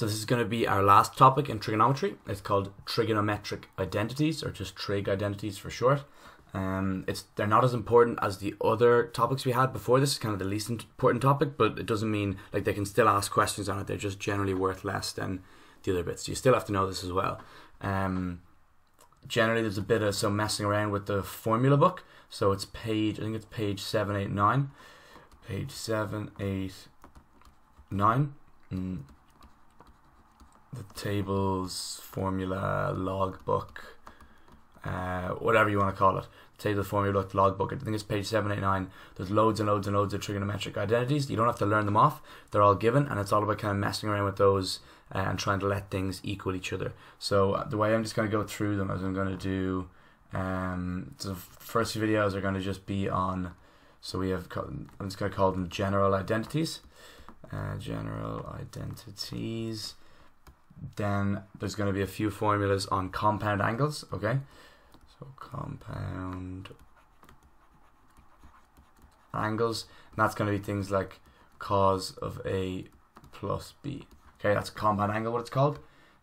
So this is going to be our last topic in trigonometry. It's called trigonometric identities, or just trig identities for short. Um, it's they're not as important as the other topics we had before. This is kind of the least important topic, but it doesn't mean like they can still ask questions on it. They're just generally worth less than the other bits. You still have to know this as well. Um, generally, there's a bit of some messing around with the formula book. So it's page, I think it's page seven, eight, nine, page seven, eight, nine. Mm. The tables, formula, logbook uh, whatever you want to call it. Table formula logbook. I think it's page 789. There's loads and loads and loads of trigonometric identities. You don't have to learn them off. They're all given, and it's all about kind of messing around with those uh, and trying to let things equal each other. So uh, the way I'm just going to go through them is I'm going to do. Um, the first few videos are going to just be on. So we have. I'm just going to call them general identities. Uh, general identities. Then there's going to be a few formulas on compound angles. Okay. So compound angles, and that's going to be things like cos of A plus B. Okay, that's a compound angle, what it's called.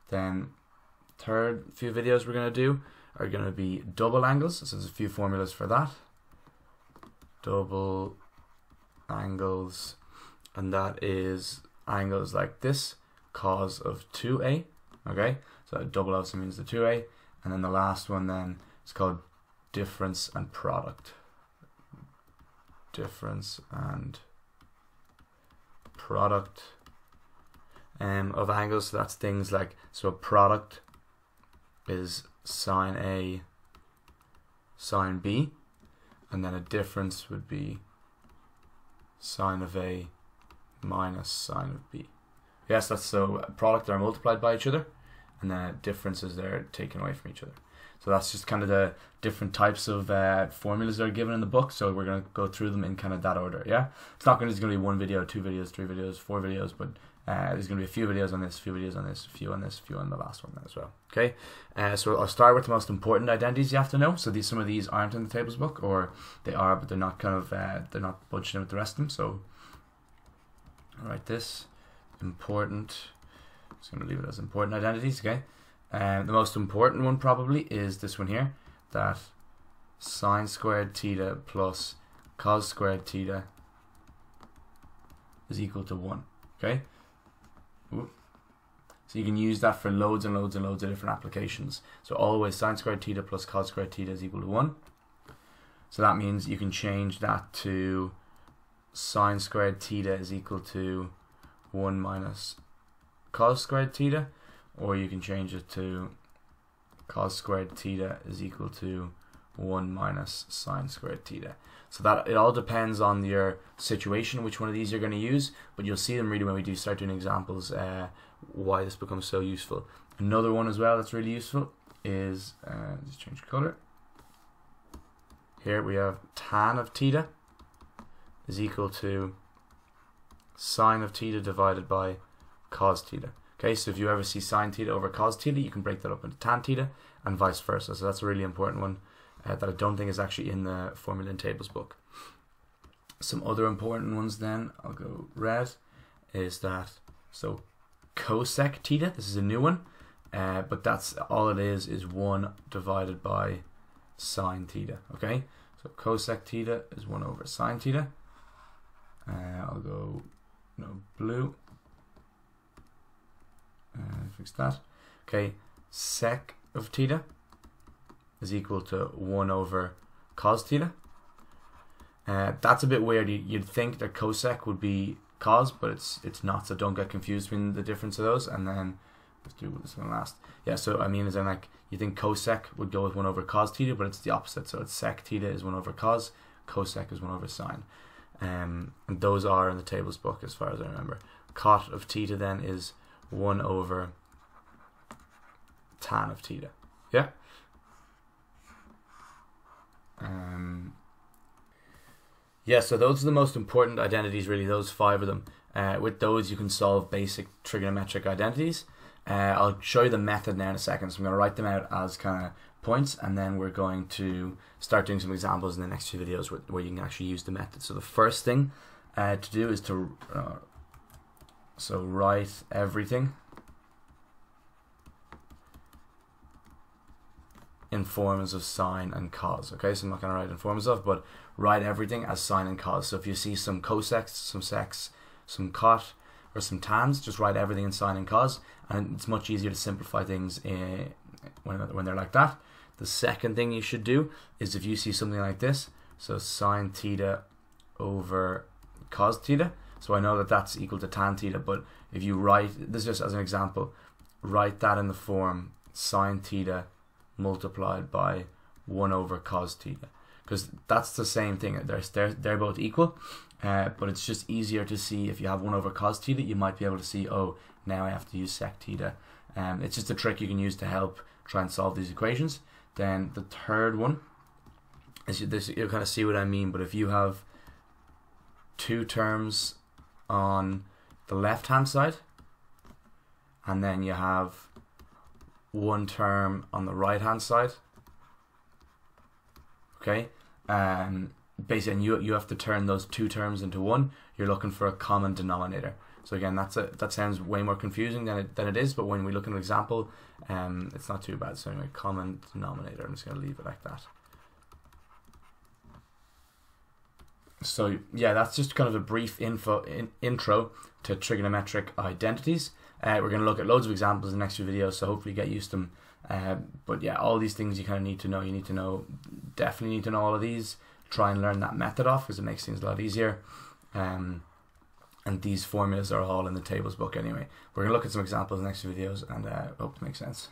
Then third few videos we're going to do are going to be double angles. So there's a few formulas for that. Double angles, and that is angles like this, cos of 2A. Okay, so double also means the 2A. And then the last one then it's called difference and product. Difference and product um, of angles. So that's things like so a product is sine A, sine B, and then a difference would be sine of A minus sine of B. Yes, that's so product are multiplied by each other, and then differences they're taken away from each other. So that's just kind of the different types of uh, formulas that are given in the book. So we're going to go through them in kind of that order. Yeah, it's not going to be one video, two videos, three videos, four videos, but uh, there's going to be a few videos on this, a few videos on this, a few on this, a few on the last one as well. Okay, uh, so I'll start with the most important identities you have to know. So these some of these aren't in the tables book, or they are, but they're not kind of uh, they're not budgeted with the rest of them. So I'll write this important. I'm just going to leave it as important identities. Okay. Um, the most important one probably is this one here, that sine squared theta plus cos squared theta is equal to 1. Okay? Ooh. So you can use that for loads and loads and loads of different applications. So always sine squared theta plus cos squared theta is equal to 1. So that means you can change that to sine squared theta is equal to 1 minus cos squared theta or you can change it to cos squared theta is equal to 1 minus sine squared theta. So that it all depends on your situation, which one of these you're going to use, but you'll see them really when we do start doing examples, uh, why this becomes so useful. Another one as well that's really useful is, uh, just change color. Here we have tan of theta is equal to sine of theta divided by cos theta. Okay, so if you ever see sine theta over cos theta, you can break that up into tan theta and vice versa. So that's a really important one uh, that I don't think is actually in the formula and tables book. Some other important ones then, I'll go red, is that, so cosec theta, this is a new one, uh, but that's all it is, is 1 divided by sine theta, okay? So cosec theta is 1 over sine theta. Uh, I'll go no blue uh, fix that. Okay, sec of theta is equal to 1 over cos theta. Uh, that's a bit weird. You'd think that cosec would be cos, but it's it's not. So don't get confused between the difference of those. And then let's do this one last. Yeah. So I mean, is in like you think cosec would go with one over cos theta, but it's the opposite. So it's sec theta is one over cos, cosec is one over sine. Um, and those are in the tables book as far as I remember. Cot of theta then is 1 over tan of theta. Yeah? Um, yeah, so those are the most important identities, really, those five of them. Uh, with those, you can solve basic trigonometric identities. Uh, I'll show you the method now in a second. So I'm going to write them out as kind of points, and then we're going to start doing some examples in the next two videos where, where you can actually use the method. So the first thing uh, to do is to uh, so write everything in forms of sine and cos. Okay, so I'm not going to write in forms of, but write everything as sine and cos. So if you see some cosecs, some secs, some cot, or some tans, just write everything in sine and cos, and it's much easier to simplify things in, when, when they're like that. The second thing you should do is if you see something like this, so sine theta over cos theta, so I know that that's equal to tan theta, but if you write, this just as an example, write that in the form sine theta multiplied by 1 over cos theta. Because that's the same thing. They're, they're, they're both equal uh, but it's just easier to see if you have 1 over cos theta you might be able to see oh now I have to use sec theta. Um, it's just a trick you can use to help try and solve these equations. Then the third one is this you'll kind of see what I mean but if you have two terms on the left hand side and then you have one term on the right hand side okay? Um basically and you you have to turn those two terms into one. You're looking for a common denominator so again that's a that sounds way more confusing than it than it is but when we look at an example um it's not too bad so anyway common denominator I'm just going to leave it like that so yeah that's just kind of a brief info in, intro to trigonometric identities uh, we're going to look at loads of examples in the next few videos, so hopefully get used to them. Uh, but yeah, all these things you kind of need to know. You need to know, definitely need to know all of these. Try and learn that method off because it makes things a lot easier. Um, and these formulas are all in the tables book anyway. We're going to look at some examples in the next videos and uh, hope it makes sense.